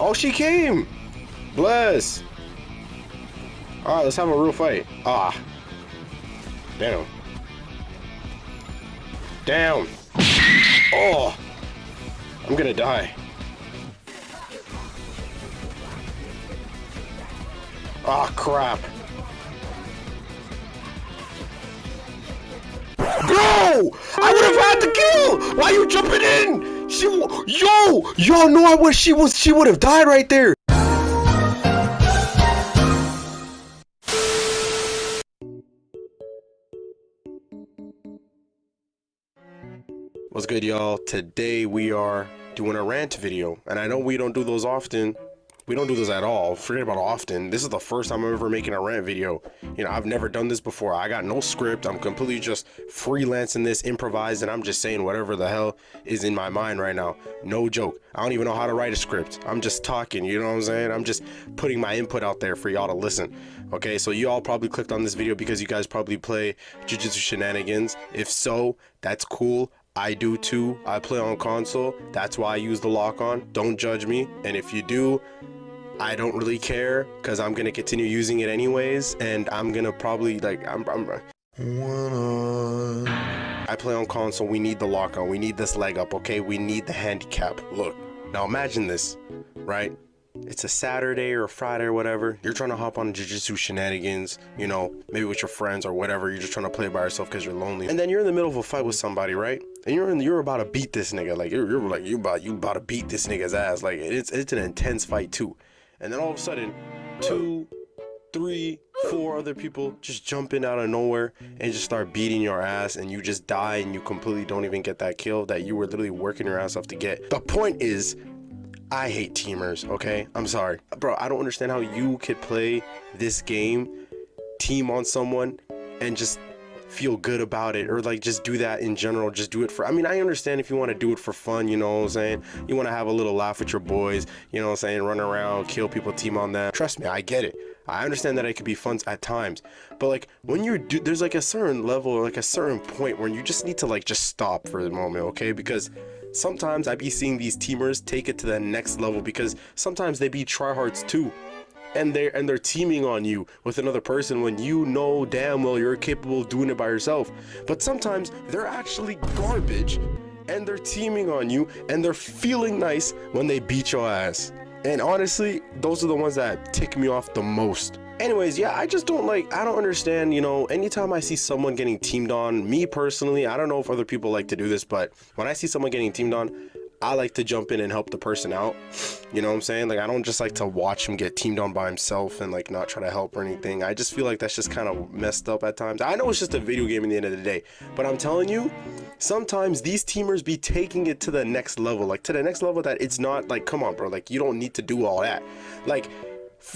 Oh, she came! Bless! Alright, let's have a real fight. Ah. Damn. Down. Oh! I'm gonna die. Ah, crap. Bro! I would have had the kill! Why are you jumping in? She, yo, y'all know I wish she was. She would have died right there. What's good, y'all? Today we are doing a rant video, and I know we don't do those often. We don't do those at all. Forget about often. This is the first time I'm ever making a rant video. You know, I've never done this before. I got no script. I'm completely just freelancing this, improvised, and I'm just saying whatever the hell is in my mind right now. No joke. I don't even know how to write a script. I'm just talking, you know what I'm saying? I'm just putting my input out there for y'all to listen. Okay, so you all probably clicked on this video because you guys probably play Jujutsu Shenanigans. If so, that's cool. I do too. I play on console. That's why I use the lock on. Don't judge me. And if you do, I don't really care because I'm gonna continue using it anyways, and I'm gonna probably like I'm. I'm uh, I play on console. We need the lock on. We need this leg up. Okay, we need the handicap. Look, now imagine this, right? It's a Saturday or a Friday or whatever. You're trying to hop on Jujutsu shenanigans, you know, maybe with your friends or whatever. You're just trying to play by yourself because you're lonely. And then you're in the middle of a fight with somebody, right? And you're in, you're about to beat this nigga. Like you're, you're like you about you about to beat this nigga's ass. Like it's it's an intense fight too. And then all of a sudden, two, three, four other people just jump in out of nowhere and just start beating your ass and you just die and you completely don't even get that kill that you were literally working your ass off to get. The point is, I hate teamers, okay? I'm sorry. Bro, I don't understand how you could play this game, team on someone, and just feel good about it or like just do that in general just do it for i mean i understand if you want to do it for fun you know what i'm saying? You want to have a little laugh with your boys you know what i'm saying? Run around kill people team on them trust me i get it. I understand that it could be fun at times but like when you're do- there's like a certain level or like a certain point where you just need to like just stop for the moment okay? Because sometimes i be seeing these teamers take it to the next level because sometimes they be tryhards too and they're and they're teaming on you with another person when you know damn well you're capable of doing it by yourself. But sometimes they're actually garbage and they're teaming on you and they're feeling nice when they beat your ass. And honestly those are the ones that tick me off the most. Anyways yeah i just don't like i don't understand you know anytime i see someone getting teamed on me personally i don't know if other people like to do this but when i see someone getting teamed on I like to jump in and help the person out. You know what I'm saying? Like I don't just like to watch him get teamed on by himself and like not try to help or anything. I just feel like that's just kind of messed up at times. I know it's just a video game in the end of the day, but I'm telling you, sometimes these teamers be taking it to the next level, like to the next level that it's not like, come on, bro, like you don't need to do all that. Like,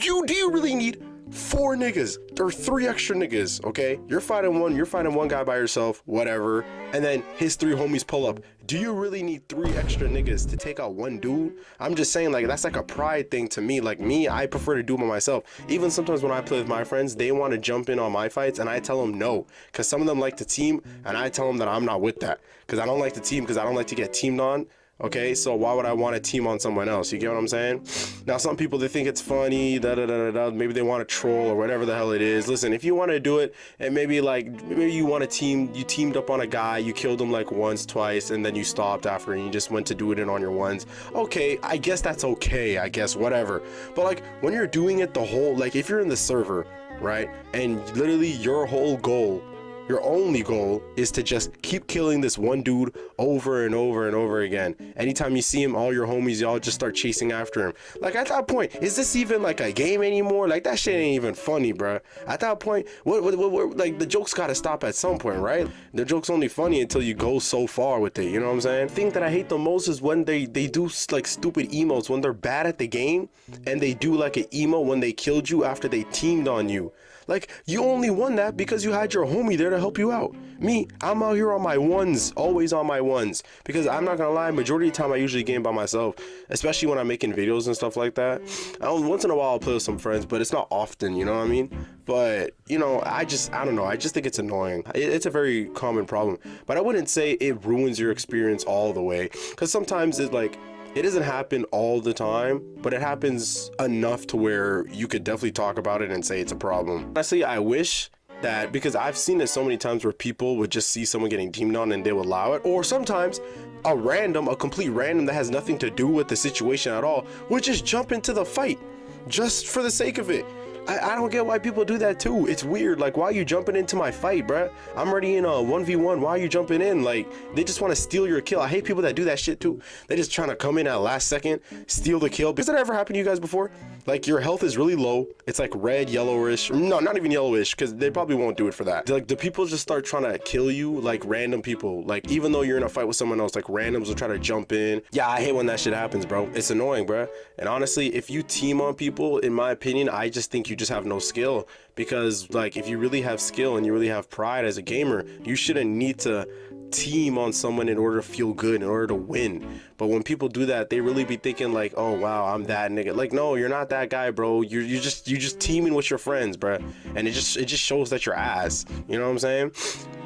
you do you really need four niggas or three extra niggas, okay? You're fighting one, you're fighting one guy by yourself, whatever, and then his three homies pull up. Do you really need three extra niggas to take out one dude? I'm just saying, like, that's like a pride thing to me. Like, me, I prefer to do it by myself. Even sometimes when I play with my friends, they want to jump in on my fights, and I tell them no, because some of them like to team, and I tell them that I'm not with that, because I don't like to team, because I don't like to get teamed on. Okay, so why would I want to team on someone else? You get what I'm saying? Now, some people they think it's funny, da da da da da. Maybe they want to troll or whatever the hell it is. Listen, if you want to do it, and maybe like maybe you want to team, you teamed up on a guy, you killed him like once, twice, and then you stopped after, and you just went to do it in on your ones. Okay, I guess that's okay. I guess whatever. But like when you're doing it the whole, like if you're in the server, right, and literally your whole goal your only goal is to just keep killing this one dude over and over and over again. Anytime you see him, all your homies, y'all just start chasing after him. Like at that point, is this even like a game anymore? Like that shit ain't even funny, bro. At that point, what, what, what, what like the joke's gotta stop at some point, right? The joke's only funny until you go so far with it. You know what I'm saying? The thing that I hate the most is when they they do like stupid emotes when they're bad at the game and they do like an emo when they killed you after they teamed on you. Like, you only won that because you had your homie there to help you out. Me, I'm out here on my ones, always on my ones. Because I'm not gonna lie, majority of the time I usually game by myself, especially when I'm making videos and stuff like that. I once in a while I'll play with some friends, but it's not often, you know what I mean? But, you know, I just, I don't know, I just think it's annoying. It's a very common problem. But I wouldn't say it ruins your experience all the way. Because sometimes it like, it doesn't happen all the time, but it happens enough to where you could definitely talk about it and say it's a problem. Honestly, I wish that because I've seen it so many times where people would just see someone getting teamed on and they would allow it, or sometimes a random, a complete random that has nothing to do with the situation at all would just jump into the fight just for the sake of it. I, I don't get why people do that too. It's weird. Like, why are you jumping into my fight, bruh? I'm already in a 1v1. Why are you jumping in? Like, they just want to steal your kill. I hate people that do that shit too. They just trying to come in at last second, steal the kill. Has that ever happened to you guys before? Like, your health is really low. It's like red, yellowish. No, not even yellowish, because they probably won't do it for that. Like, the people just start trying to kill you, like random people. Like, even though you're in a fight with someone else, like randoms will try to jump in. Yeah, I hate when that shit happens, bro. It's annoying, bro. And honestly, if you team on people, in my opinion, I just think you just have no skill. Because like if you really have skill and you really have pride as a gamer you shouldn't need to team on someone in order to feel good in order to win. But when people do that they really be thinking like oh wow i'm that nigga. Like no you're not that guy bro. You're you just you just teaming with your friends bro and it just it just shows that you're ass. You know what i'm saying?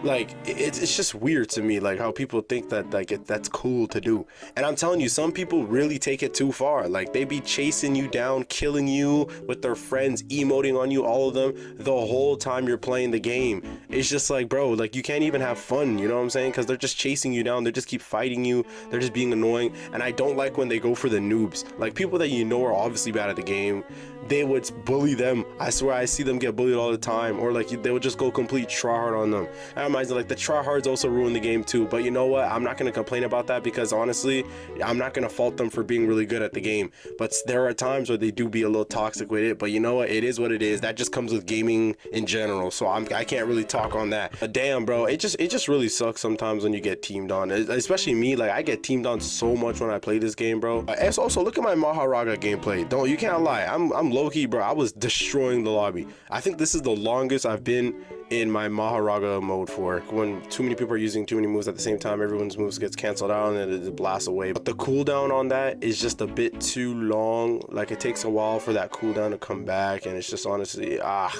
Like it, it's just weird to me like how people think that like it, that's cool to do. And i'm telling you some people really take it too far. Like they be chasing you down killing you with their friends emoting on you all of them the whole time you're playing the game. It's just like bro like you can't even have fun you know what i'm saying because they're just chasing you down. They just keep fighting you. They're just being annoying. And i don't like when they go for the noobs. Like people that you know are obviously bad at the game they would bully them. I swear i see them get bullied all the time. Or like they would just go complete tryhard on them. That reminds me like the tryhards also ruin the game too. But you know what? I'm not to complain about that because honestly i'm not to fault them for being really good at the game. But there are times where they do be a little toxic with it. But you know what? It is what it is. That just comes with gaming in general. So I'm, i can't really talk on that. But damn bro it just it just really sucks sometimes when you get teamed on especially me like i get teamed on so much when i play this game bro. And also look at my maharaga gameplay. Don't you can't lie. I'm i'm low-key bro. I was destroying the lobby. I think this is the longest i've been in my Maharaga mode for when too many people are using too many moves at the same time everyone's moves gets canceled out and it, it blasts away. But the cooldown on that is just a bit too long. Like it takes a while for that cooldown to come back and it's just honestly ah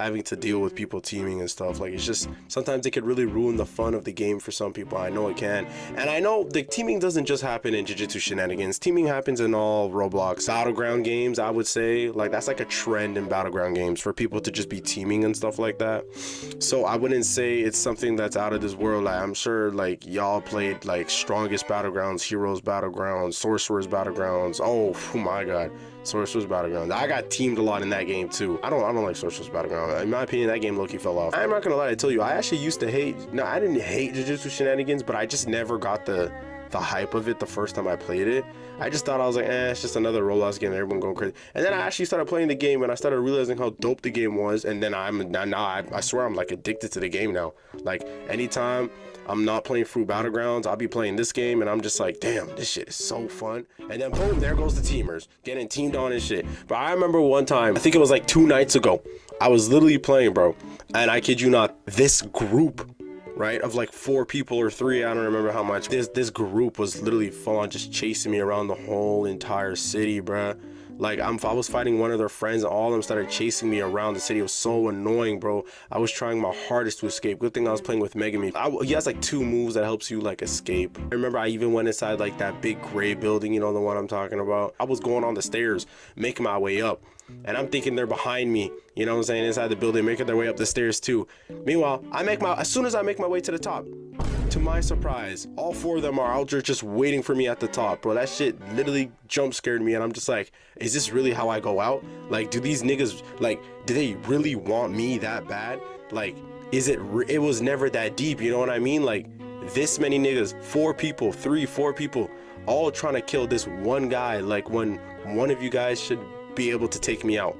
having to deal with people teaming and stuff. Like it's just sometimes it could really ruin the fun of the game for some people. I know it can. And I know the teaming doesn't just happen in Jujutsu Shenanigans. Teaming happens in all Roblox battleground games, I would say. Like that's like a trend in battleground games for people to just be teaming and stuff like that. So I wouldn't say it's something that's out of this world. Like I'm sure like y'all played like strongest battlegrounds, heroes battlegrounds, sorcerers battlegrounds. Oh, oh my god. Sorcerer's Battleground. I got teamed a lot in that game too. I don't I don't like Sorcerer's Battleground. In my opinion, that game Loki fell off. I'm not gonna lie to tell you, I actually used to hate no, I didn't hate Jujutsu Shenanigans, but I just never got the the hype of it the first time I played it. I just thought I was like, eh, it's just another Roblox game. Everyone going crazy. And then I actually started playing the game and I started realizing how dope the game was. And then I'm now, now I, I swear I'm like addicted to the game now. Like anytime I'm not playing Fruit Battlegrounds. I'll be playing this game, and I'm just like, damn, this shit is so fun. And then boom, there goes the teamers getting teamed on and shit. But I remember one time, I think it was like two nights ago, I was literally playing, bro, and I kid you not, this group right of like four people or three i don't remember how much this this group was literally full on just chasing me around the whole entire city bruh like I'm, I was fighting one of their friends, and all of them started chasing me around the city. It was so annoying, bro. I was trying my hardest to escape. Good thing I was playing with Megumi. I, he has like two moves that helps you like escape. I remember I even went inside like that big gray building, you know the one I'm talking about. I was going on the stairs, making my way up. And I'm thinking they're behind me, you know what I'm saying, inside the building, making their way up the stairs too. Meanwhile, I make my, as soon as I make my way to the top, to my surprise, all four of them are out there just waiting for me at the top, bro. That shit literally jump scared me, and I'm just like, is this really how I go out? Like, do these niggas like, do they really want me that bad? Like, is it? it was never that deep. You know what I mean? Like, this many niggas, four people, three, four people, all trying to kill this one guy. Like, when one of you guys should be able to take me out.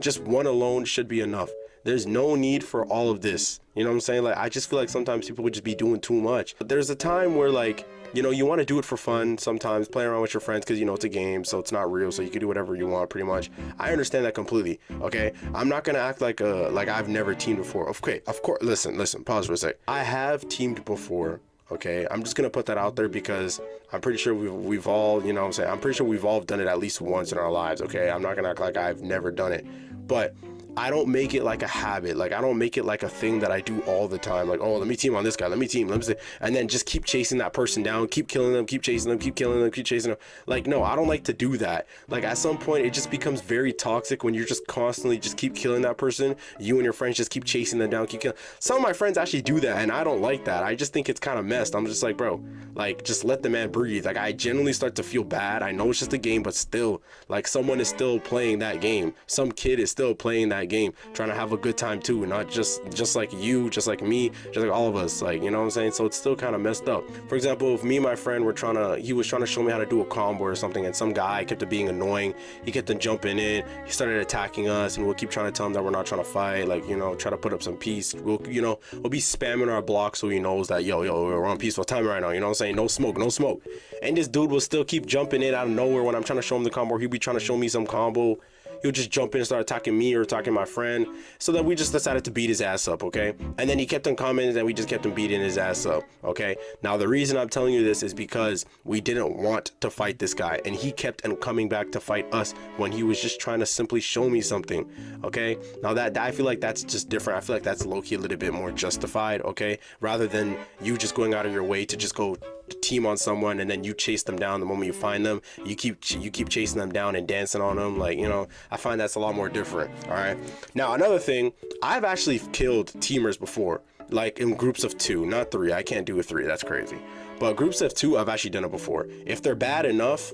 Just one alone should be enough. There's no need for all of this. You know what I'm saying? Like, I just feel like sometimes people would just be doing too much. But there's a time where, like, you know, you want to do it for fun sometimes, play around with your friends because, you know, it's a game, so it's not real, so you can do whatever you want pretty much. I understand that completely, okay? I'm not going to act like uh like I've never teamed before. Okay, of course, listen, listen, pause for a sec. I have teamed before, okay? I'm just going to put that out there because I'm pretty sure we've, we've all, you know I'm saying? I'm pretty sure we've all done it at least once in our lives, okay? I'm not going to act like I've never done it. But I don't make it like a habit. Like I don't make it like a thing that I do all the time. Like, oh, let me team on this guy. Let me team. Let me see. And then just keep chasing that person down. Keep killing them. Keep chasing them. Keep killing them. Keep chasing them. Like, no, I don't like to do that. Like at some point, it just becomes very toxic when you're just constantly just keep killing that person. You and your friends just keep chasing them down. Keep killing. Some of my friends actually do that, and I don't like that. I just think it's kind of messed. I'm just like, bro, like just let the man breathe. Like I genuinely start to feel bad. I know it's just a game, but still, like someone is still playing that game. Some kid is still playing that game, trying to have a good time too, not just just like you, just like me, just like all of us. Like you know what I'm saying? So it's still kind of messed up. For example, if me and my friend were trying to, he was trying to show me how to do a combo or something, and some guy kept being annoying. He kept on jumping in. He started attacking us, and we'll keep trying to tell him that we're not trying to fight. Like you know, try to put up some peace. We'll you know, we'll be spamming our block so he knows that yo yo we're on peaceful time right now. You know what I'm saying? No smoke, no smoke. And this dude will still keep jumping in out of nowhere when I'm trying to show him the combo. He'll be trying to show me some combo he'll just jump in and start attacking me or attacking my friend. So then we just decided to beat his ass up, okay? And then he kept on coming and then we just kept on beating his ass up, okay? Now the reason I'm telling you this is because we didn't want to fight this guy and he kept on coming back to fight us when he was just trying to simply show me something, okay? Now that I feel like that's just different. I feel like that's low-key a little bit more justified, okay? Rather than you just going out of your way to just go team on someone and then you chase them down the moment you find them. You keep you keep chasing them down and dancing on them like you know i find that's a lot more different all right? Now another thing i've actually killed teamers before like in groups of two not three. I can't do a three. That's crazy. But groups of two i've actually done it before. If they're bad enough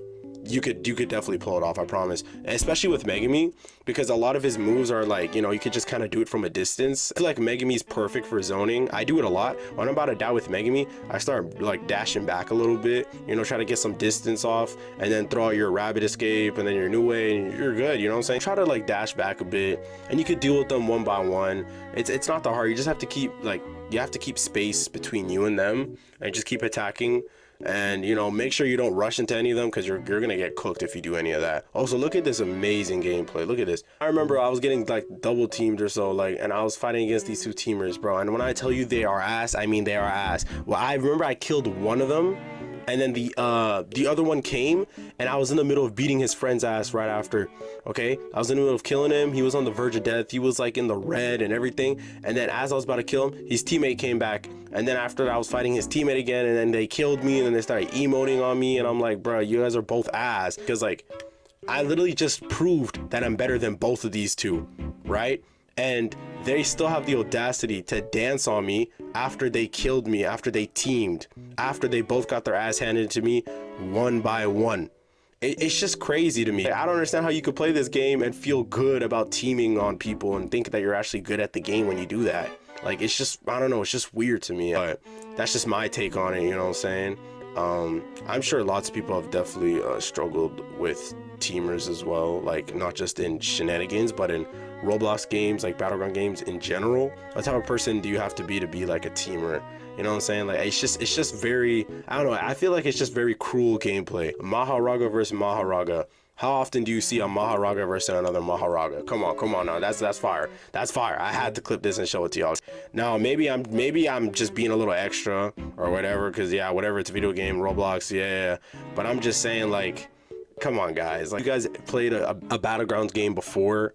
you could you could definitely pull it off. I promise. especially with Megumi, because a lot of his moves are like you know you could just kind of do it from a distance. I feel like Megumi's perfect for zoning. I do it a lot. When I'm about to die with Megumi, I start like dashing back a little bit. You know, try to get some distance off, and then throw out your rabbit escape, and then your Nue, and you're good. You know what I'm saying? Try to like dash back a bit, and you could deal with them one by one. It's it's not that hard. You just have to keep like you have to keep space between you and them, and just keep attacking and you know make sure you don't rush into any of them because you're, you're gonna get cooked if you do any of that. Also look at this amazing gameplay. Look at this. I remember i was getting like double teamed or so like and i was fighting against these two teamers bro. And when i tell you they are ass i mean they are ass. Well i remember i killed one of them and then the uh the other one came and I was in the middle of beating his friend's ass right after. Okay, I was in the middle of killing him. He was on the verge of death. He was like in the red and everything. And then as I was about to kill him, his teammate came back. And then after that, I was fighting his teammate again. And then they killed me. And then they started emoting on me. And I'm like, bro, you guys are both ass because like I literally just proved that I'm better than both of these two, right? and they still have the audacity to dance on me after they killed me, after they teamed, after they both got their ass handed to me one by one. It, it's just crazy to me. I don't understand how you could play this game and feel good about teaming on people and think that you're actually good at the game when you do that. Like, it's just, I don't know, it's just weird to me. But that's just my take on it, you know what I'm saying? Um, I'm sure lots of people have definitely uh, struggled with teamers as well, like not just in shenanigans, but in Roblox games, like battleground games in general. What type of person do you have to be to be like a teamer? You know what I'm saying? Like it's just it's just very I don't know. I feel like it's just very cruel gameplay. Maharaga versus Maharaga. How often do you see a Maharaga versus another Maharaga? Come on, come on now. That's that's fire. That's fire. I had to clip this and show it to y'all. Now maybe I'm maybe I'm just being a little extra or whatever, cause yeah, whatever. It's a video game, Roblox, yeah. But I'm just saying like, come on guys. Like you guys played a, a battlegrounds game before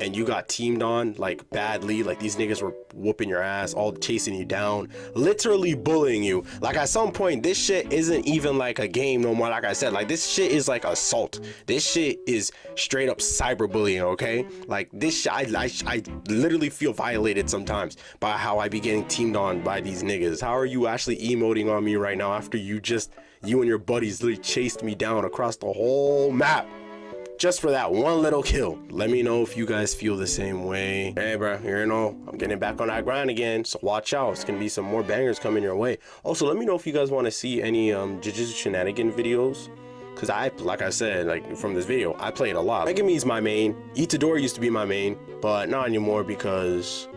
and you got teamed on like badly, like these niggas were whooping your ass, all chasing you down, literally bullying you. Like at some point, this shit isn't even like a game no more. Like I said, like this shit is like assault. This shit is straight up cyberbullying. Okay, like this I, I, I literally feel violated sometimes by how I be getting teamed on by these niggas. How are you actually emoting on me right now after you just you and your buddies literally chased me down across the whole map? Just for that one little kill. Let me know if you guys feel the same way. Hey, bro, you know, I'm getting back on that grind again, so watch out. It's gonna be some more bangers coming your way. Also, let me know if you guys want to see any um, Jujutsu Shenanigan videos. Cause I, like I said, like from this video, I played a lot. Megumi is my main. Itadori used to be my main, but not anymore because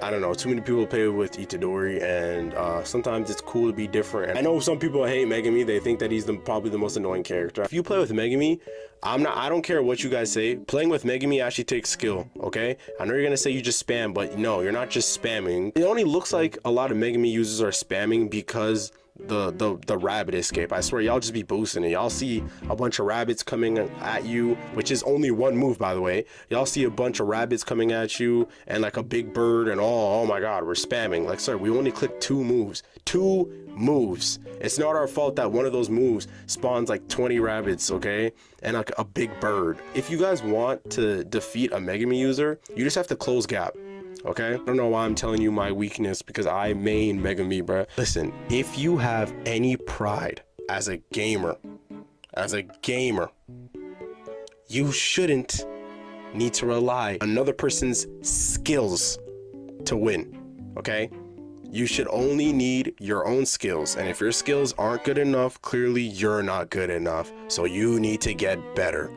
I don't know, too many people play with Itadori, and uh, sometimes it's cool to be different. I know some people hate Megumi; they think that he's the, probably the most annoying character. If you play with Megumi, I'm not. I don't care what you guys say. Playing with Megumi actually takes skill. Okay, I know you're gonna say you just spam, but no, you're not just spamming. It only looks like a lot of Megumi users are spamming because the the the rabbit escape. I swear y'all just be boosting it. Y'all see a bunch of rabbits coming at you, which is only one move by the way. Y'all see a bunch of rabbits coming at you and like a big bird and oh oh my god, we're spamming. Like sir, we only clicked two moves. Two moves. It's not our fault that one of those moves spawns like 20 rabbits, okay? And like a big bird. If you guys want to defeat a Megumi user, you just have to close gap okay? I don't know why I'm telling you my weakness because I main Megumi, bruh. Listen, if you have any pride as a gamer, as a gamer, you shouldn't need to rely on another person's skills to win, okay? You should only need your own skills. And if your skills aren't good enough, clearly you're not good enough. So you need to get better.